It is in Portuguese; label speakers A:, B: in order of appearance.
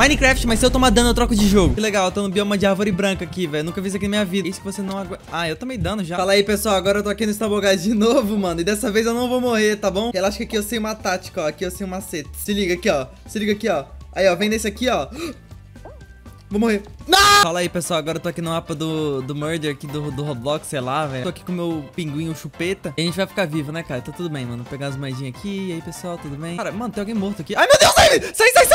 A: Minecraft, mas se eu tomar dano, eu troco de jogo. Que legal, eu tô no bioma de árvore branca aqui, velho. Nunca vi isso aqui na minha vida. Isso que você não aguenta. Ah, eu tomei dano já. Fala aí, pessoal. Agora eu tô aqui no Stabogás de novo, mano. E dessa vez eu não vou morrer, tá bom? Relaxa que aqui eu sei uma tática, ó. Aqui eu sei um macete. Se liga aqui, ó. Se liga aqui, ó. Aí, ó. Vem desse aqui, ó. Vou morrer. Não! Fala aí, pessoal. Agora eu tô aqui no mapa do, do Murder aqui do, do Roblox, sei lá, velho. Tô aqui com o meu pinguinho chupeta. E a gente vai ficar vivo, né, cara? Tá tudo bem, mano. Vou pegar as moedinhas aqui. E aí, pessoal, tudo bem? Cara, mano, tem alguém morto aqui. Ai, meu Deus! Sai, sai, sai!